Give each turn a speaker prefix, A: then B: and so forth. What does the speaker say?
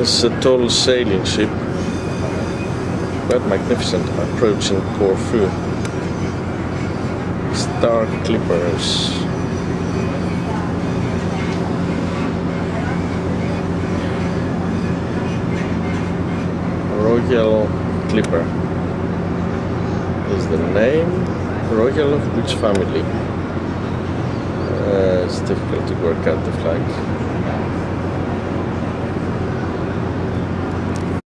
A: It's a tall sailing ship. Quite magnificent, approaching Corfu. Star Clippers. Royal Clipper is the name. Royal of which family? Uh, it's difficult to work out the flag.